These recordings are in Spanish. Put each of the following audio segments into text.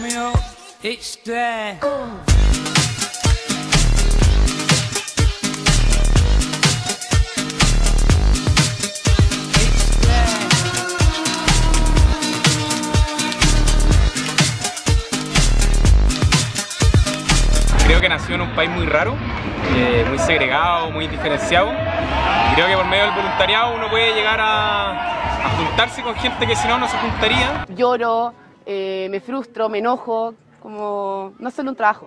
It's there. It's there. Creo que nació en un país muy raro, eh, muy segregado, muy diferenciado. Y creo que por medio del voluntariado uno puede llegar a, a juntarse con gente que si no, no se juntaría. lloro, eh, me frustro, me enojo, como no solo un trabajo.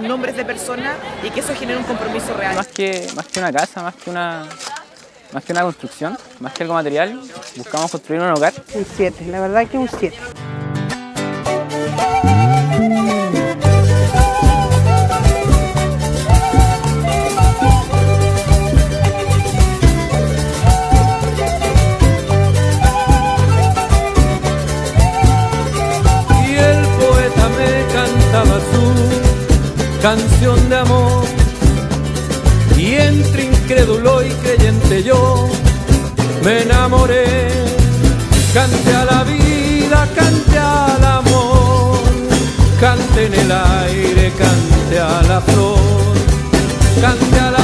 Nombres de personas y que eso genere un compromiso real. Más que, más que una casa, más que una, más que una construcción, más que algo material, buscamos construir un hogar. Un 7, la verdad que un 7. Canción de amor. Y entre incrédulo y creyente yo me enamoré. Cante a la vida, cante al amor, cante en el aire, cante a la flor, cante a la